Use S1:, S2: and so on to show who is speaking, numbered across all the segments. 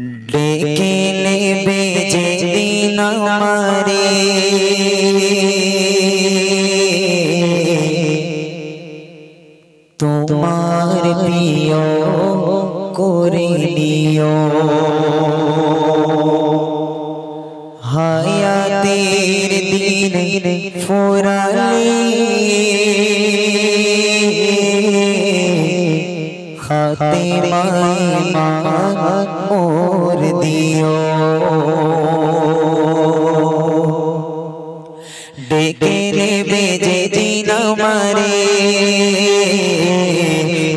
S1: लेकिन बेजे दिन हमारे तुम्हार पियो कोरे लियो। हाया तेरे दिन फुरा হাতে মোর দিও ডেকে নেবে যে দিন আমারে,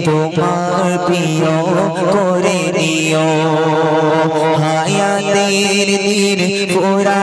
S1: তোমার প্রিয় করে দিও। হায়াতের দিন পুরালে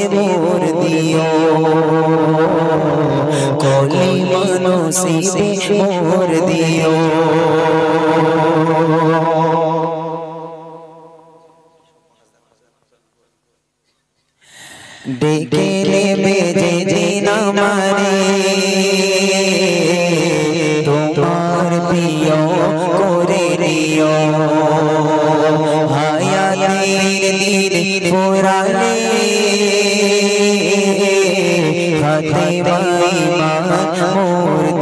S1: नौसी मोर दियो। डेकेले भेजे जीना मारे। तुम्हार पियो कोरे रियो हाया तीर तीर पूरा ले फतेह माँ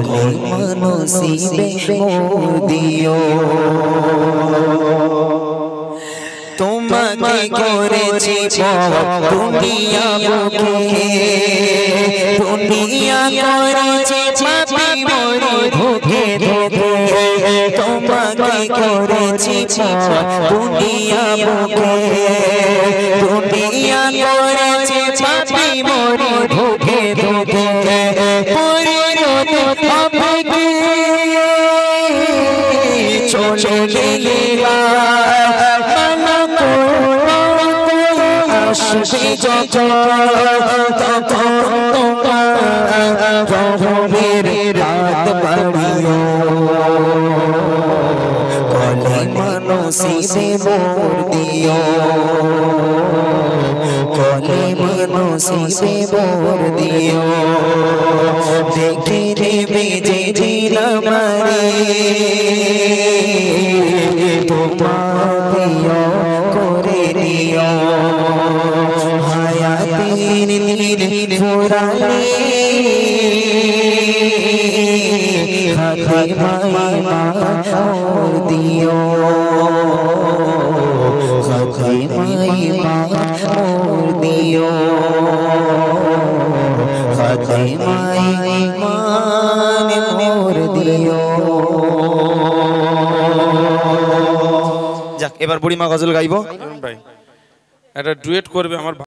S1: মোর দিও তোমাকে করেছি দুনিয়া বুকে দুনিয়া করেছি পাপি মরি ধোকে ধোকে তোমাকে করেছি দুনিয়া বুকে দুনিয়া করেছি পাপি মরি ধোকে ধোকে চলে আসবে যখন তখন রহমের রাত বাড়িও কলে মানসিবে মোর দিও কলে মানসিবে মোর দিও দেখে দেবে যে জিলামারে তোমার প্রিয় করে দিও হায়াতের দিন ফুরালে হাতে ভাই মা মোর দিও হাতে ভাই মা মোর দিও
S2: এবার বুড়িমা গজল গাইবো।
S3: ভাই একটা ডুয়েট করবে আমার